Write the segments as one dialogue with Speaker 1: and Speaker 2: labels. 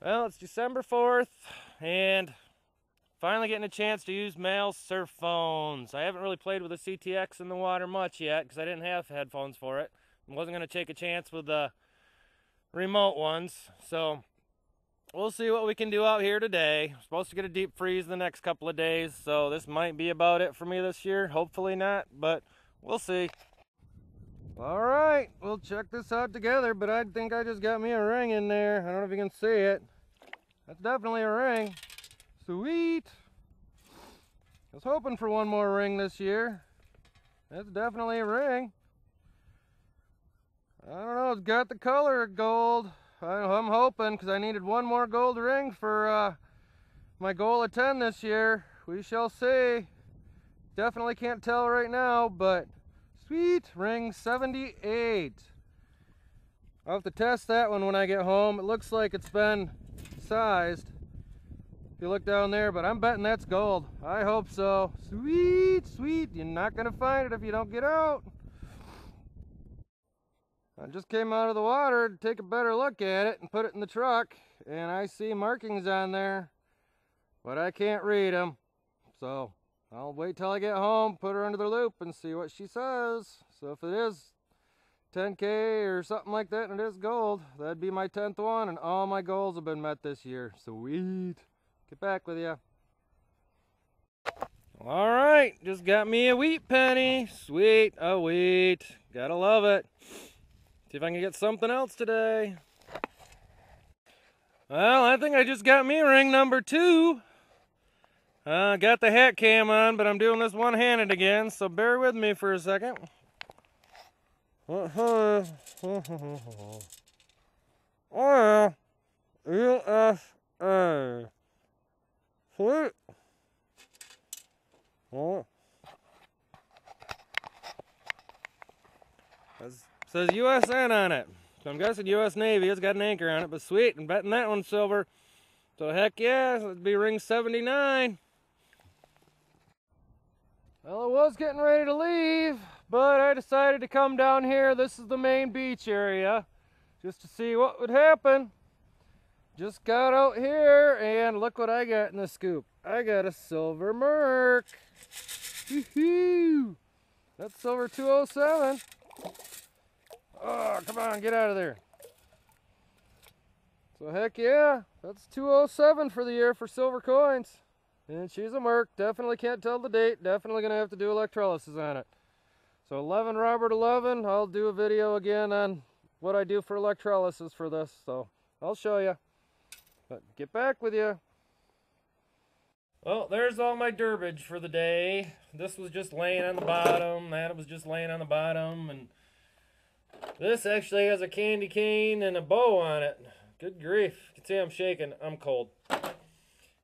Speaker 1: Well, it's December 4th, and finally getting a chance to use male surf phones. I haven't really played with the CTX in the water much yet because I didn't have headphones for it. I wasn't going to take a chance with the remote ones. So we'll see what we can do out here today. I'm supposed to get a deep freeze the next couple of days, so this might be about it for me this year. Hopefully not, but we'll see. All right, we'll check this out together, but I think I just got me a ring in there. I don't know if you can see it. That's definitely a ring. Sweet. I was hoping for one more ring this year. That's definitely a ring. I don't know, it's got the color gold. I, am hoping because I needed one more gold ring for uh, my goal of 10 this year. We shall see. Definitely can't tell right now, but Sweet, ring 78. I'll have to test that one when I get home. It looks like it's been sized. If you look down there, but I'm betting that's gold. I hope so. Sweet, sweet. You're not gonna find it if you don't get out. I just came out of the water to take a better look at it and put it in the truck, and I see markings on there, but I can't read them. So I'll wait till I get home, put her under the loupe and see what she says. So if it is 10K or something like that and it is gold, that'd be my 10th one and all my goals have been met this year. Sweet. Get back with you. All right, just got me a wheat penny. Sweet, a wheat. Gotta love it. See if I can get something else today. Well, I think I just got me ring number two. Uh, got the hat cam on, but I'm doing this one-handed again, so bear with me for a second. USA. Sweet. Oh. Says USN on it. So I'm guessing US Navy. It's got an anchor on it, but sweet. I'm betting that one's silver. So heck yeah, it'd be ring 79. Well, I was getting ready to leave, but I decided to come down here. This is the main beach area, just to see what would happen. Just got out here, and look what I got in the scoop. I got a silver Merc. That's silver 207. Oh, ah, come on, get out of there. So heck yeah, that's 207 for the year for silver coins. And she's a Merc. Definitely can't tell the date. Definitely going to have to do electrolysis on it. So 11 Robert 11. I'll do a video again on what I do for electrolysis for this. So I'll show you. But get back with you. Well, there's all my derbage for the day. This was just laying on the bottom. That was just laying on the bottom. And this actually has a candy cane and a bow on it. Good grief. You can see I'm shaking. I'm cold.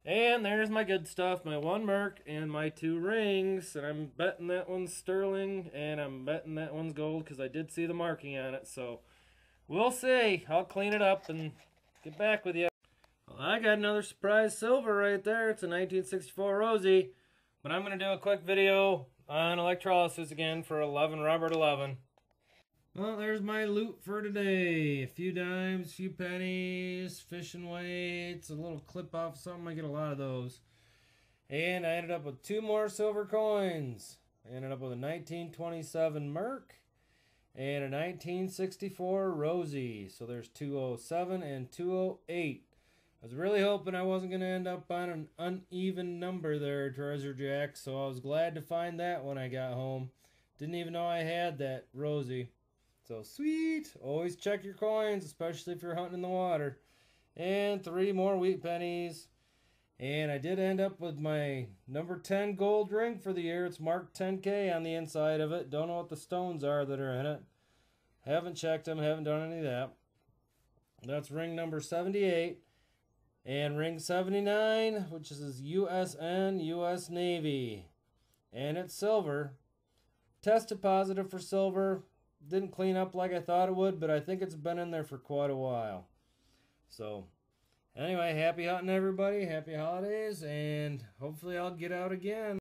Speaker 1: And there's my good stuff, my one Merc and my two rings. And I'm betting that one's sterling and I'm betting that one's gold because I did see the marking on it. So we'll see. I'll clean it up and get back with you. Well, I got another surprise silver right there. It's a 1964 Rosie. But I'm going to do a quick video on electrolysis again for 11 Robert 11. Well, there's my loot for today. A few dimes, a few pennies, fishing weights, a little clip off something. I get a lot of those. And I ended up with two more silver coins. I ended up with a 1927 Merc and a 1964 Rosie. So there's 207 and 208. I was really hoping I wasn't going to end up on an uneven number there, Treasure Jack. So I was glad to find that when I got home. Didn't even know I had that Rosie. So sweet. Always check your coins, especially if you're hunting in the water. And three more wheat pennies. And I did end up with my number 10 gold ring for the year. It's marked 10K on the inside of it. Don't know what the stones are that are in it. Haven't checked them, haven't done any of that. That's ring number 78. And ring 79, which is USN, US Navy. And it's silver. Tested positive for silver didn't clean up like I thought it would, but I think it's been in there for quite a while. So, anyway, happy hunting, everybody. Happy holidays, and hopefully I'll get out again.